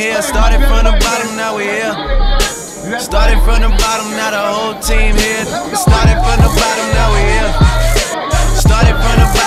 here. Started from the bottom, now we here. Started from the bottom, now the whole team here. Started from the bottom, now we here. Started from the bottom.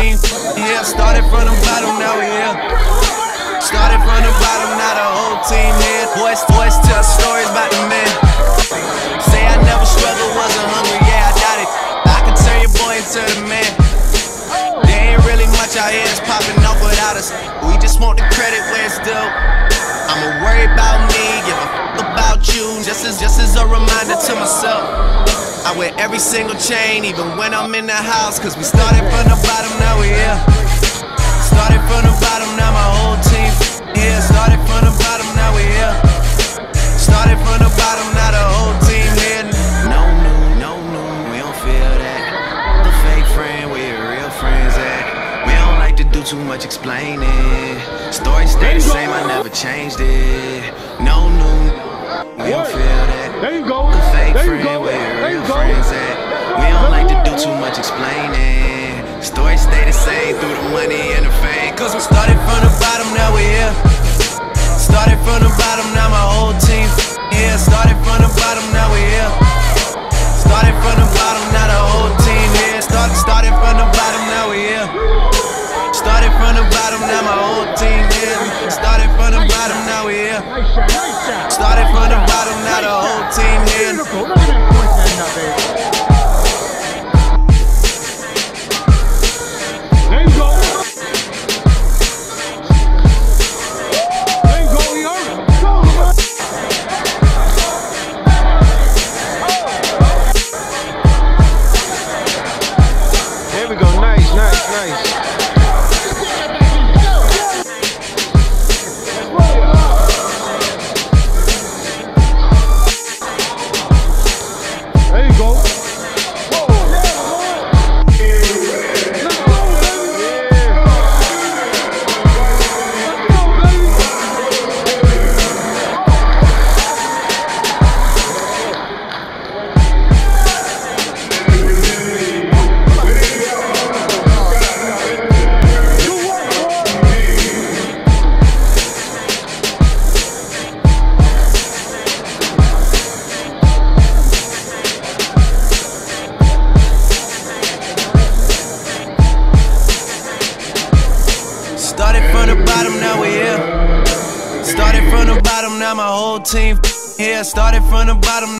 Team. Yeah, started from the bottom, now we here. Started from the bottom, now the whole team here. Boys, boys tell stories about the men. Say I never struggled, wasn't hungry, yeah, I doubt it. I can turn your boy into the man. There ain't really much out here that's popping off without us. We just want the credit where it's due. I'ma worry about me, give a f about you. Just as, just as a reminder to myself. I wear every single chain, even when I'm in the house. Cause we started from the bottom, now we here. Started from the bottom, now my whole team here. Started from the bottom, now we here. Started from the bottom, now the whole team here. No new, no new, we don't feel that. The fake friend, where your real friends at? We don't like to do too much explaining. Story stay the same, I never changed it. No new, we don't feel that. There you go. Fake There you friend, go. where There real you go. friends at? We don't like to do too much explaining. Story stay the same through the money and the fame. Cause we started from the bottom, now we here. Started from the bottom, now my whole team. Yeah, started from the bottom, now we here. Started from the bottom, now the whole team here. Started, started from the bottom, now we here. Started from the bottom, now my whole team here. Started from the bottom, now we here. Nice shot, nice shot. Started from the bottom, now the whole Started from the bottom, now we here. Started from the bottom, now my whole team here. Started from the bottom.